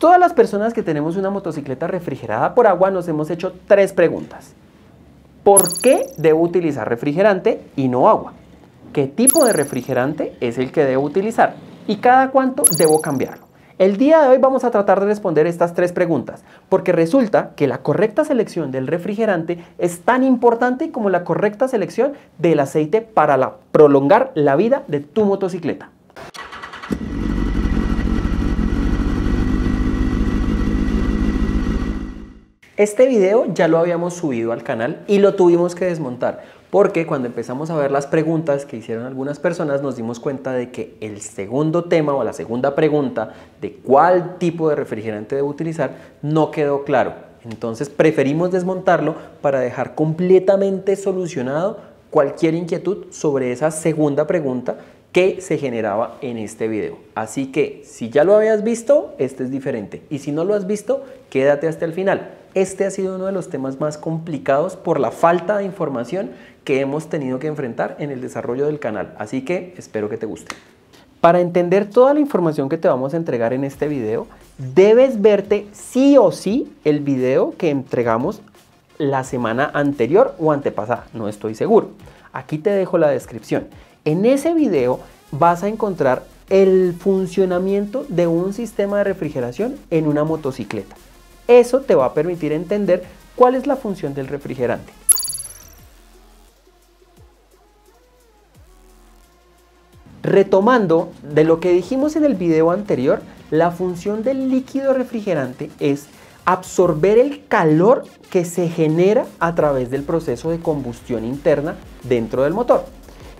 Todas las personas que tenemos una motocicleta refrigerada por agua nos hemos hecho tres preguntas. ¿Por qué debo utilizar refrigerante y no agua? ¿Qué tipo de refrigerante es el que debo utilizar? ¿Y cada cuánto debo cambiarlo? El día de hoy vamos a tratar de responder estas tres preguntas, porque resulta que la correcta selección del refrigerante es tan importante como la correcta selección del aceite para prolongar la vida de tu motocicleta. Este video ya lo habíamos subido al canal y lo tuvimos que desmontar porque cuando empezamos a ver las preguntas que hicieron algunas personas nos dimos cuenta de que el segundo tema o la segunda pregunta de cuál tipo de refrigerante debo utilizar no quedó claro. Entonces preferimos desmontarlo para dejar completamente solucionado cualquier inquietud sobre esa segunda pregunta que se generaba en este video. Así que si ya lo habías visto, este es diferente. Y si no lo has visto, quédate hasta el final. Este ha sido uno de los temas más complicados por la falta de información que hemos tenido que enfrentar en el desarrollo del canal. Así que espero que te guste. Para entender toda la información que te vamos a entregar en este video, debes verte sí o sí el video que entregamos la semana anterior o antepasada, no estoy seguro. Aquí te dejo la descripción. En ese video vas a encontrar el funcionamiento de un sistema de refrigeración en una motocicleta. Eso te va a permitir entender cuál es la función del refrigerante. Retomando de lo que dijimos en el video anterior, la función del líquido refrigerante es absorber el calor que se genera a través del proceso de combustión interna dentro del motor.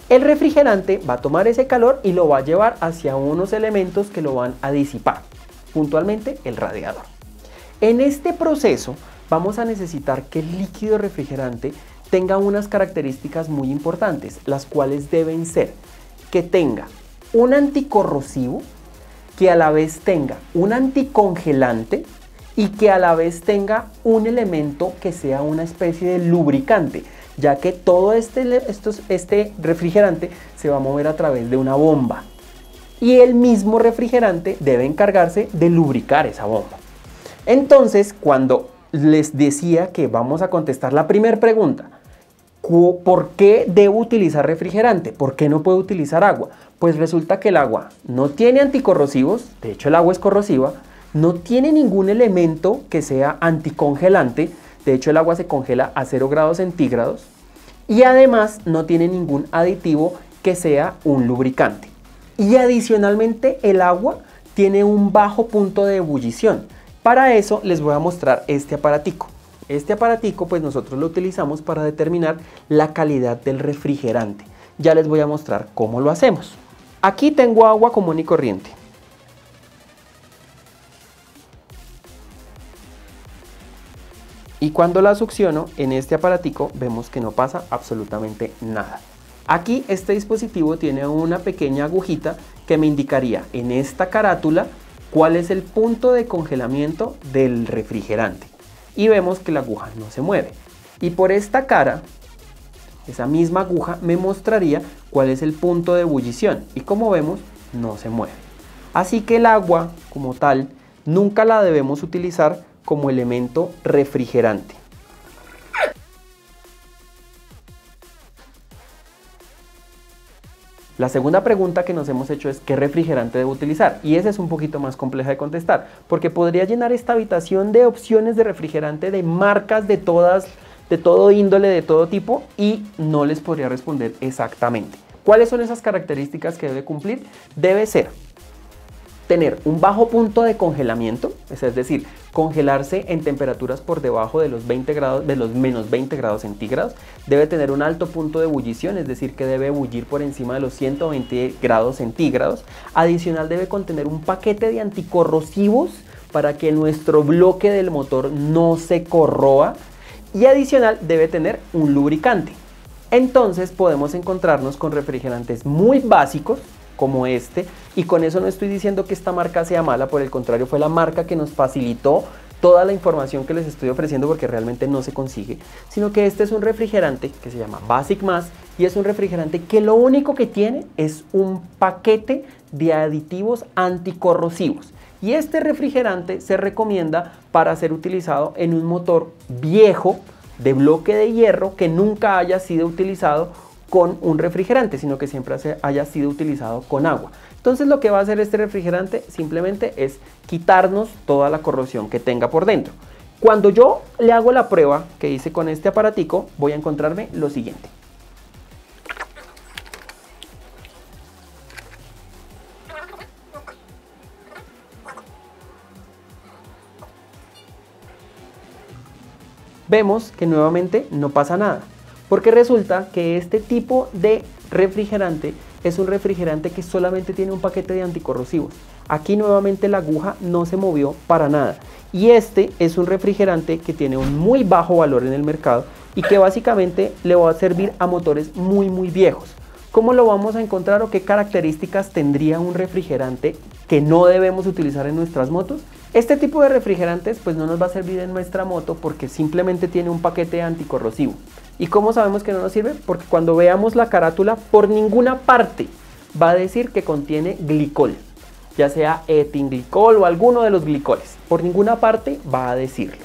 El refrigerante va a tomar ese calor y lo va a llevar hacia unos elementos que lo van a disipar, puntualmente el radiador. En este proceso vamos a necesitar que el líquido refrigerante tenga unas características muy importantes, las cuales deben ser que tenga un anticorrosivo, que a la vez tenga un anticongelante y que a la vez tenga un elemento que sea una especie de lubricante, ya que todo este, este refrigerante se va a mover a través de una bomba. Y el mismo refrigerante debe encargarse de lubricar esa bomba. Entonces, cuando les decía que vamos a contestar la primera pregunta, ¿por qué debo utilizar refrigerante? ¿Por qué no puedo utilizar agua? Pues resulta que el agua no tiene anticorrosivos, de hecho el agua es corrosiva, no tiene ningún elemento que sea anticongelante, de hecho el agua se congela a 0 grados centígrados y además no tiene ningún aditivo que sea un lubricante. Y adicionalmente el agua tiene un bajo punto de ebullición, para eso les voy a mostrar este aparatico. Este aparatico pues nosotros lo utilizamos para determinar la calidad del refrigerante. Ya les voy a mostrar cómo lo hacemos. Aquí tengo agua común y corriente. Y cuando la succiono en este aparatico vemos que no pasa absolutamente nada. Aquí este dispositivo tiene una pequeña agujita que me indicaría en esta carátula cuál es el punto de congelamiento del refrigerante. Y vemos que la aguja no se mueve. Y por esta cara, esa misma aguja me mostraría cuál es el punto de ebullición. Y como vemos, no se mueve. Así que el agua, como tal, nunca la debemos utilizar como elemento refrigerante. La segunda pregunta que nos hemos hecho es ¿qué refrigerante debo utilizar? Y esa es un poquito más compleja de contestar, porque podría llenar esta habitación de opciones de refrigerante de marcas de todas, de todo índole, de todo tipo, y no les podría responder exactamente. ¿Cuáles son esas características que debe cumplir? Debe ser tener un bajo punto de congelamiento, es decir, congelarse en temperaturas por debajo de los 20 grados, de los menos 20 grados centígrados, debe tener un alto punto de ebullición, es decir, que debe ebullir por encima de los 120 grados centígrados. Adicional debe contener un paquete de anticorrosivos para que nuestro bloque del motor no se corroa y adicional debe tener un lubricante. Entonces podemos encontrarnos con refrigerantes muy básicos como este. Y con eso no estoy diciendo que esta marca sea mala, por el contrario, fue la marca que nos facilitó toda la información que les estoy ofreciendo porque realmente no se consigue, sino que este es un refrigerante que se llama Basic Mass y es un refrigerante que lo único que tiene es un paquete de aditivos anticorrosivos. Y este refrigerante se recomienda para ser utilizado en un motor viejo de bloque de hierro que nunca haya sido utilizado con un refrigerante, sino que siempre haya sido utilizado con agua. Entonces lo que va a hacer este refrigerante simplemente es quitarnos toda la corrosión que tenga por dentro. Cuando yo le hago la prueba que hice con este aparatico, voy a encontrarme lo siguiente. Vemos que nuevamente no pasa nada, porque resulta que este tipo de refrigerante es un refrigerante que solamente tiene un paquete de anticorrosivos. Aquí nuevamente la aguja no se movió para nada. Y este es un refrigerante que tiene un muy bajo valor en el mercado y que básicamente le va a servir a motores muy muy viejos. ¿Cómo lo vamos a encontrar o qué características tendría un refrigerante que no debemos utilizar en nuestras motos? Este tipo de refrigerantes pues no nos va a servir en nuestra moto porque simplemente tiene un paquete anticorrosivo. ¿Y cómo sabemos que no nos sirve? Porque cuando veamos la carátula, por ninguna parte va a decir que contiene glicol, ya sea etinglicol o alguno de los glicoles. Por ninguna parte va a decirlo.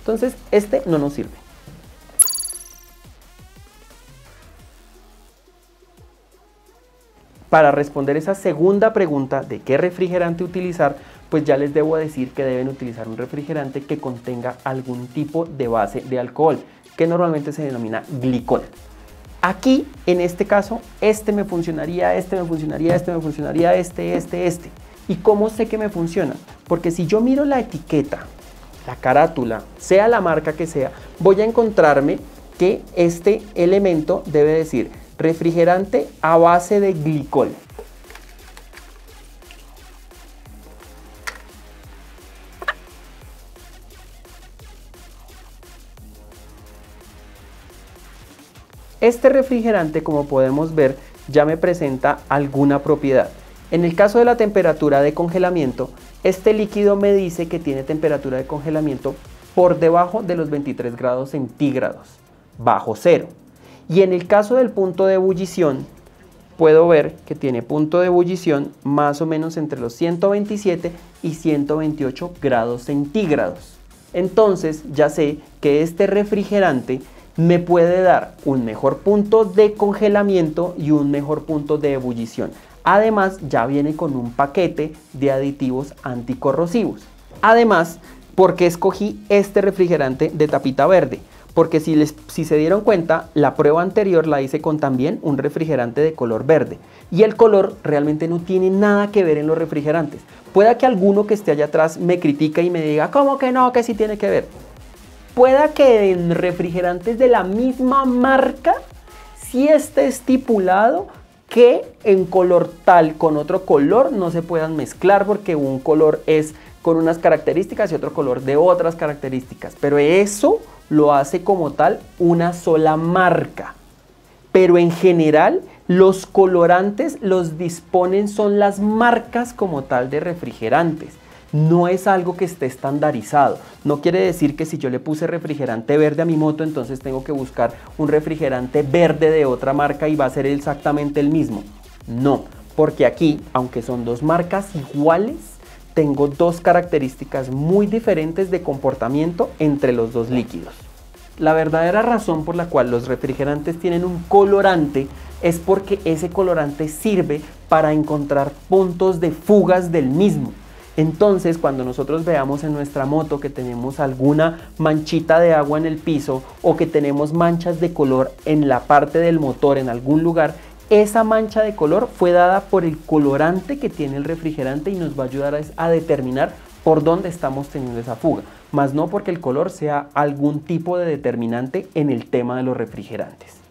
Entonces, este no nos sirve. Para responder esa segunda pregunta de qué refrigerante utilizar, pues ya les debo decir que deben utilizar un refrigerante que contenga algún tipo de base de alcohol que normalmente se denomina glicol. Aquí, en este caso, este me funcionaría, este me funcionaría, este me funcionaría, este, este, este. ¿Y cómo sé que me funciona? Porque si yo miro la etiqueta, la carátula, sea la marca que sea, voy a encontrarme que este elemento debe decir refrigerante a base de glicol. Este refrigerante, como podemos ver, ya me presenta alguna propiedad. En el caso de la temperatura de congelamiento, este líquido me dice que tiene temperatura de congelamiento por debajo de los 23 grados centígrados, bajo cero. Y en el caso del punto de ebullición, puedo ver que tiene punto de ebullición más o menos entre los 127 y 128 grados centígrados. Entonces ya sé que este refrigerante me puede dar un mejor punto de congelamiento y un mejor punto de ebullición. Además, ya viene con un paquete de aditivos anticorrosivos. Además, ¿por qué escogí este refrigerante de tapita verde? Porque si, les, si se dieron cuenta, la prueba anterior la hice con también un refrigerante de color verde. Y el color realmente no tiene nada que ver en los refrigerantes. Pueda que alguno que esté allá atrás me critique y me diga, ¿cómo que no? Que sí tiene que ver. Pueda que en refrigerantes de la misma marca sí esté estipulado que en color tal con otro color no se puedan mezclar porque un color es con unas características y otro color de otras características. Pero eso lo hace como tal una sola marca. Pero en general los colorantes los disponen son las marcas como tal de refrigerantes no es algo que esté estandarizado. No quiere decir que si yo le puse refrigerante verde a mi moto, entonces tengo que buscar un refrigerante verde de otra marca y va a ser exactamente el mismo. No, porque aquí, aunque son dos marcas iguales, tengo dos características muy diferentes de comportamiento entre los dos líquidos. La verdadera razón por la cual los refrigerantes tienen un colorante es porque ese colorante sirve para encontrar puntos de fugas del mismo. Entonces, cuando nosotros veamos en nuestra moto que tenemos alguna manchita de agua en el piso o que tenemos manchas de color en la parte del motor en algún lugar, esa mancha de color fue dada por el colorante que tiene el refrigerante y nos va a ayudar a, determinar por dónde estamos teniendo esa fuga, más no porque el color sea algún tipo de determinante en el tema de los refrigerantes.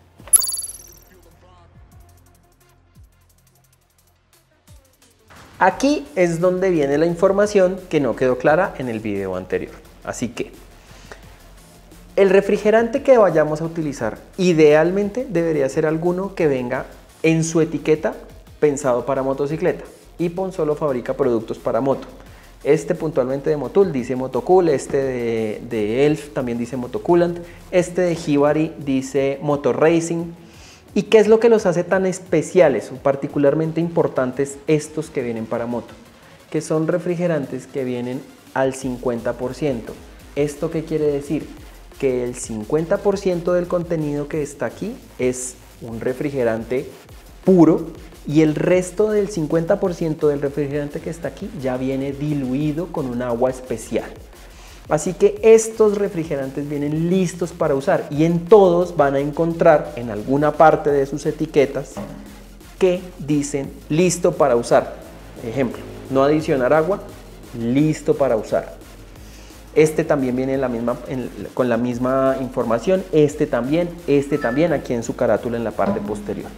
Aquí es donde viene la información que no quedó clara en el video anterior. Así que el refrigerante que vayamos a utilizar idealmente debería ser alguno que venga en su etiqueta pensado para motocicleta. Ipon solo fabrica productos para moto. Este puntualmente de Motul dice Motocool, este de, Elf también dice Motocoolant, este de Hibari dice Motor Racing, ¿Y qué es lo que los hace tan especiales o particularmente importantes estos que vienen para moto? que son refrigerantes que vienen al 50%. ¿Esto qué quiere decir? Que el 50% del contenido que está aquí es un refrigerante puro y el resto del 50% del refrigerante que está aquí ya viene diluido con un agua especial. Así que estos refrigerantes vienen listos para usar y en todos van a encontrar en alguna parte de sus etiquetas que dicen listo para usar. Ejemplo, no adicionar agua, listo para usar. Este también viene la misma, con la misma información, este también, este también aquí en su carátula en la parte posterior.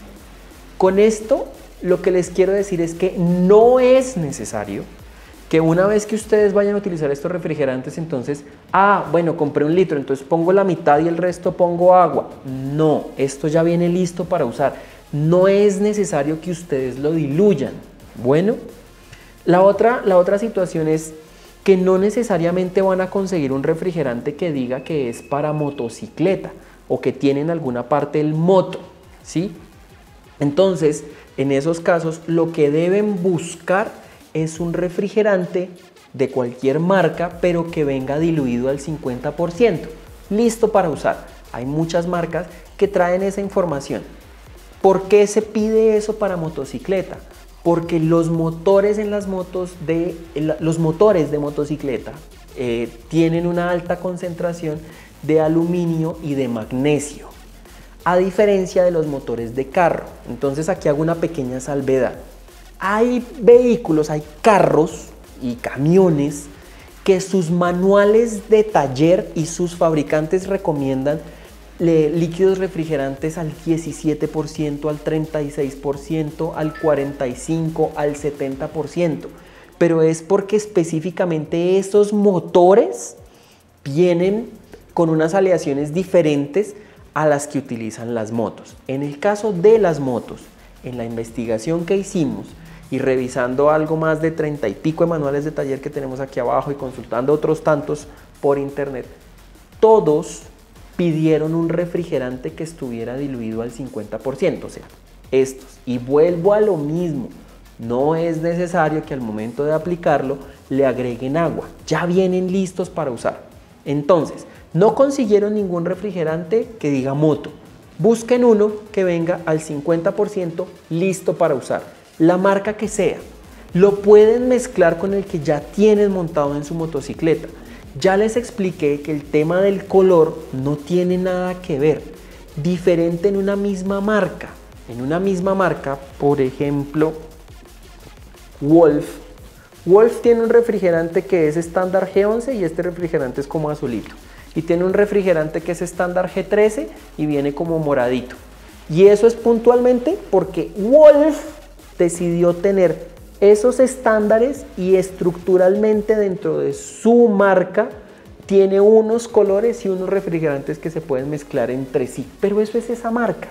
Con esto lo que les quiero decir es que no es necesario que una vez que ustedes vayan a utilizar estos refrigerantes, entonces, ah, bueno, compré un litro, entonces pongo la mitad y el resto pongo agua. No, esto ya viene listo para usar. No es necesario que ustedes lo diluyan. Bueno, la otra, la otra situación es que no necesariamente van a conseguir un refrigerante que diga que es para motocicleta o que tiene en alguna parte el moto, ¿sí? Entonces, en esos casos, lo que deben buscar es un refrigerante de cualquier marca, pero que venga diluido al 50%, listo para usar. Hay muchas marcas que traen esa información. ¿Por qué se pide eso para motocicleta? Porque los motores en las motos de los motores de motocicleta eh, tienen una alta concentración de aluminio y de magnesio, a diferencia de los motores de carro. Entonces aquí hago una pequeña salvedad hay vehículos, hay carros y camiones que sus manuales de taller y sus fabricantes recomiendan líquidos refrigerantes al 17%, al 36%, al 45%, al 70%. Pero es porque específicamente esos motores vienen con unas aleaciones diferentes a las que utilizan las motos. En el caso de las motos, en la investigación que hicimos, y revisando algo más de treinta y pico de manuales de taller que tenemos aquí abajo y consultando otros tantos por internet, todos pidieron un refrigerante que estuviera diluido al 50%, o sea, estos. Y vuelvo a lo mismo, no es necesario que al momento de aplicarlo le agreguen agua, ya vienen listos para usar. Entonces, no consiguieron ningún refrigerante que diga moto, busquen uno que venga al 50% listo para usar la marca que sea. Lo pueden mezclar con el que ya tienen montado en su motocicleta. Ya les expliqué que el tema del color no tiene nada que ver. Diferente en una misma marca. En una misma marca, por ejemplo, Wolf. Wolf tiene un refrigerante que es estándar G11 y este refrigerante es como azulito. Y tiene un refrigerante que es estándar G13 y viene como moradito. Y eso es puntualmente porque Wolf decidió tener esos estándares y estructuralmente dentro de su marca tiene unos colores y unos refrigerantes que se pueden mezclar entre sí, pero eso es esa marca.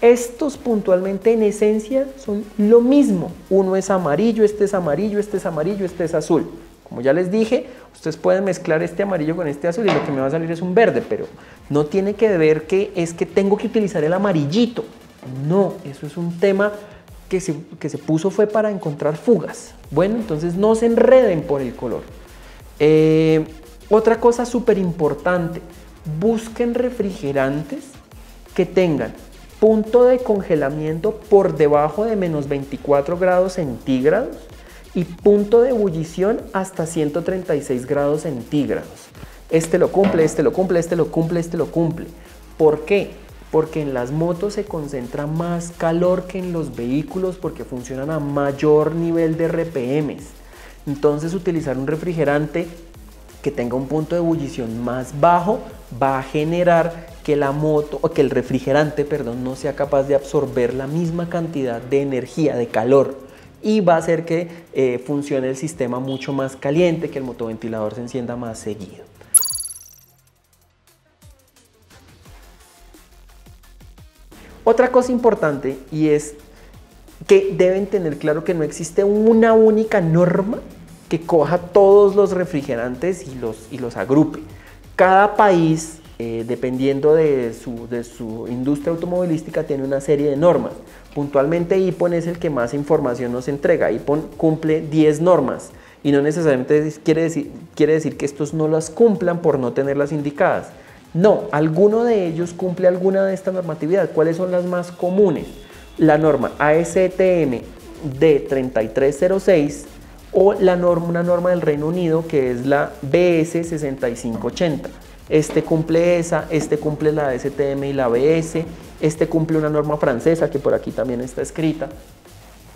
Estos puntualmente en esencia son lo mismo. Uno es amarillo, este es amarillo, este es amarillo, este es azul. Como ya les dije, ustedes pueden mezclar este amarillo con este azul y lo que me va a salir es un verde, pero no tiene que ver que es que tengo que utilizar el amarillito. No, eso es un tema que se, puso fue para encontrar fugas. Bueno, entonces no se enreden por el color. Eh, otra cosa súper importante, busquen refrigerantes que tengan punto de congelamiento por debajo de menos 24 grados centígrados y punto de ebullición hasta 136 grados centígrados. Este lo cumple, este lo cumple, este lo cumple, este lo cumple. ¿Por qué? Porque en las motos se concentra más calor que en los vehículos porque funcionan a mayor nivel de RPMs. Entonces utilizar un refrigerante que tenga un punto de ebullición más bajo va a generar que la moto o que el refrigerante, perdón, no sea capaz de absorber la misma cantidad de energía, de calor y va a hacer que eh, funcione el sistema mucho más caliente, que el motoventilador se encienda más seguido. Otra cosa importante y es que deben tener claro que no existe una única norma que coja todos los refrigerantes y los, y los agrupe. Cada país, eh, dependiendo de su, de su industria automovilística, tiene una serie de normas. Puntualmente IPON es el que más información nos entrega. IPON cumple 10 normas y no necesariamente quiere decir, quiere decir que estos no las cumplan por no tenerlas indicadas. No, alguno de ellos cumple alguna de esta normatividad. ¿Cuáles son las más comunes? La norma ASTM D3306 o la norma, una norma del Reino Unido que es la BS 6580. Este cumple esa, este cumple la ASTM y la BS, este cumple una norma francesa que por aquí también está escrita,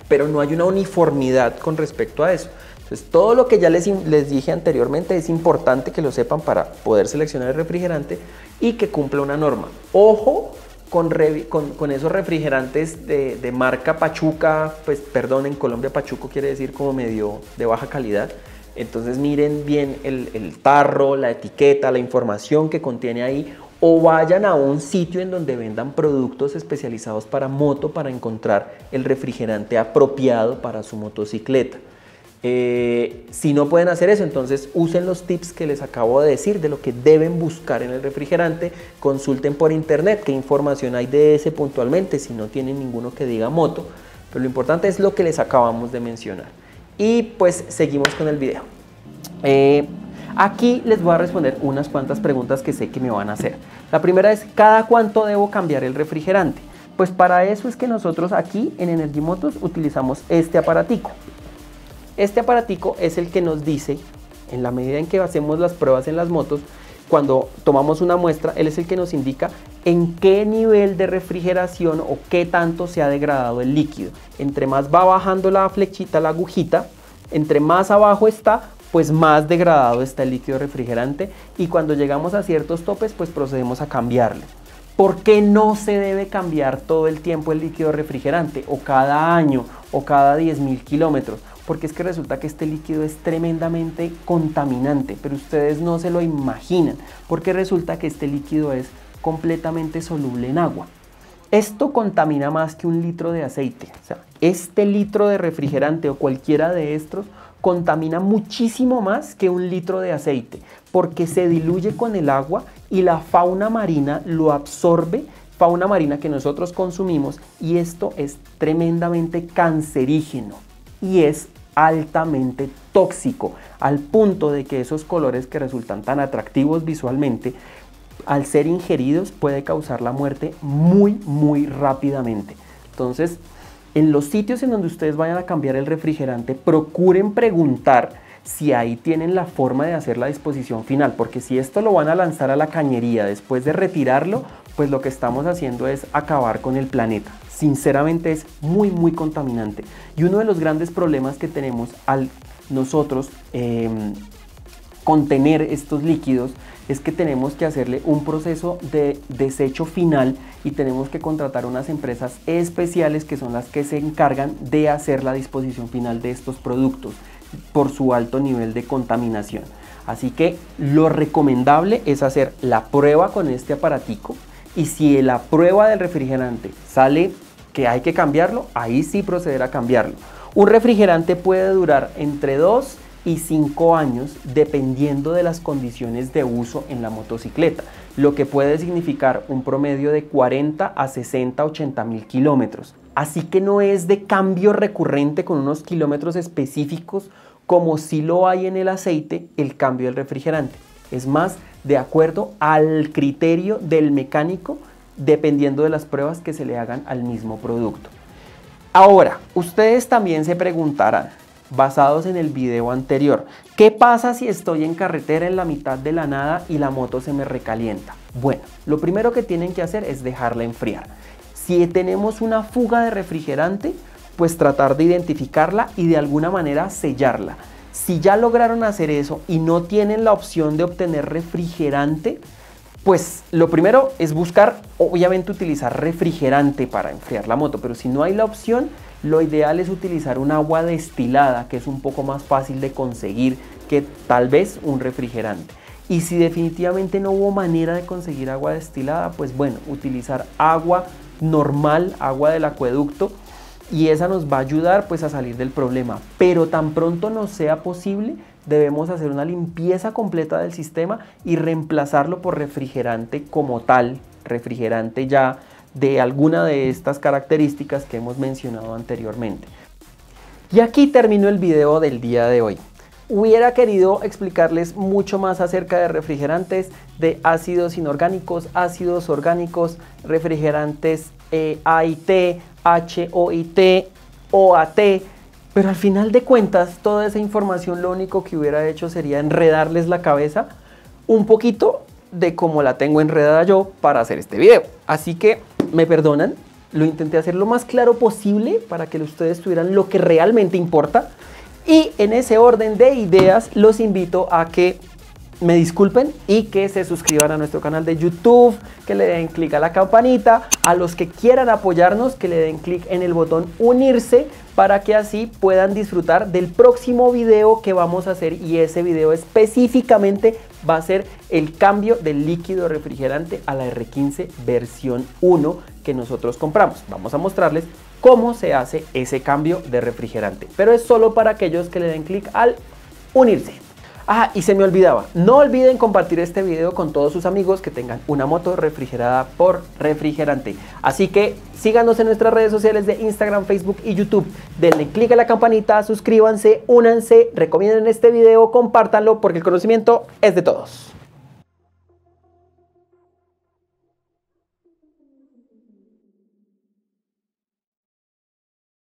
pero no hay una uniformidad con respecto a eso. Entonces, todo lo que ya les, les dije anteriormente es importante que lo sepan para poder seleccionar el refrigerante y que cumpla una norma. Ojo con, con, esos refrigerantes de, marca Pachuca, pues perdón, en Colombia Pachuco quiere decir como medio de baja calidad. Entonces miren bien el, el tarro, la etiqueta, la información que contiene ahí o vayan a un sitio en donde vendan productos especializados para moto para encontrar el refrigerante apropiado para su motocicleta. Eh, si no pueden hacer eso, entonces usen los tips que les acabo de decir de lo que deben buscar en el refrigerante. Consulten por internet qué información hay de ese puntualmente, si no tienen ninguno que diga moto. Pero lo importante es lo que les acabamos de mencionar. Y pues seguimos con el video. Eh, aquí les voy a responder unas cuantas preguntas que sé que me van a hacer. La primera es, ¿cada cuánto debo cambiar el refrigerante? Pues para eso es que nosotros aquí en Energy Motos utilizamos este aparatico. Este aparatico es el que nos dice, en la medida en que hacemos las pruebas en las motos, cuando tomamos una muestra, él es el que nos indica en qué nivel de refrigeración o qué tanto se ha degradado el líquido. Entre más va bajando la flechita, la agujita, entre más abajo está, pues más degradado está el líquido refrigerante y cuando llegamos a ciertos topes, pues procedemos a cambiarle. ¿Por qué no se debe cambiar todo el tiempo el líquido refrigerante o cada año o cada 10.000 kilómetros? Porque es que resulta que este líquido es tremendamente contaminante, pero ustedes no se lo imaginan, porque resulta que este líquido es completamente soluble en agua. Esto contamina más que un litro de aceite. Este litro de refrigerante o cualquiera de estos contamina muchísimo más que un litro de aceite, porque se diluye con el agua y la fauna marina lo absorbe, fauna marina que nosotros consumimos, y esto es tremendamente cancerígeno y es altamente tóxico, al punto de que esos colores que resultan tan atractivos visualmente, al ser ingeridos puede causar la muerte muy, muy rápidamente. Entonces, en los sitios en donde ustedes vayan a cambiar el refrigerante, procuren preguntar si ahí tienen la forma de hacer la disposición final, porque si esto lo van a lanzar a la cañería después de retirarlo, pues lo que estamos haciendo es acabar con el planeta. Sinceramente es muy, muy contaminante. Y uno de los grandes problemas que tenemos al nosotros em, contener estos líquidos es que tenemos que hacerle un proceso de desecho final y tenemos que contratar unas empresas especiales que son las que se encargan de hacer la disposición final de estos productos por su alto nivel de contaminación. Así que lo recomendable es hacer la prueba con este aparatico y si la prueba del refrigerante sale que hay que cambiarlo, ahí sí proceder a cambiarlo. Un refrigerante puede durar entre 2 y 5 años dependiendo de las condiciones de uso en la motocicleta, lo que puede significar un promedio de 40 a 60, 80 mil kilómetros. Así que no es de cambio recurrente con unos kilómetros específicos como si lo hay en el aceite el cambio del refrigerante. Es más de acuerdo al criterio del mecánico dependiendo de las pruebas que se le hagan al mismo producto. Ahora, ustedes también se preguntarán, basados en el video anterior, ¿qué pasa si estoy en carretera en la mitad de la nada y la moto se me recalienta? Bueno, lo primero que tienen que hacer es dejarla enfriar. Si tenemos una fuga de refrigerante, pues tratar de identificarla y de alguna manera sellarla. Si ya lograron hacer eso y no tienen la opción de obtener refrigerante, pues lo primero es buscar, obviamente utilizar refrigerante para enfriar la moto, pero si no hay la opción, lo ideal es utilizar un agua destilada, que es un poco más fácil de conseguir que tal vez un refrigerante. Y si definitivamente no hubo manera de conseguir agua destilada, pues bueno, utilizar agua normal, agua del acueducto, y esa nos va a ayudar pues a salir del problema. Pero tan pronto no sea posible, debemos hacer una limpieza completa del sistema y reemplazarlo por refrigerante como tal, refrigerante ya de alguna de estas características que hemos mencionado anteriormente. Y aquí terminó el video del día de hoy. Hubiera querido explicarles mucho más acerca de refrigerantes, de ácidos inorgánicos, ácidos orgánicos, refrigerantes eh, AIT, HOIT, OAT, pero al final de cuentas toda esa información lo único que hubiera hecho sería enredarles la cabeza un poquito de cómo la tengo enredada yo para hacer este video. Así que me perdonan, lo intenté hacer lo más claro posible para que ustedes tuvieran lo que realmente importa. Y en ese orden de ideas los invito a que me disculpen y que se suscriban a nuestro canal de YouTube, que le den clic a la campanita, a los que quieran apoyarnos, que le den clic en el botón unirse para que así puedan disfrutar del próximo video que vamos a hacer y ese video específicamente va a ser el cambio del líquido refrigerante a la R15 versión 1 que nosotros compramos. Vamos a mostrarles cómo se hace ese cambio de refrigerante, pero es solo para aquellos que le den clic al unirse. Ah, y se me olvidaba, no olviden compartir este video con todos sus amigos que tengan una moto refrigerada por refrigerante. Así que síganos en nuestras redes sociales de Instagram, Facebook y YouTube. Denle click a la campanita, suscríbanse, únanse, recomienden este video, compártanlo porque el conocimiento es de todos.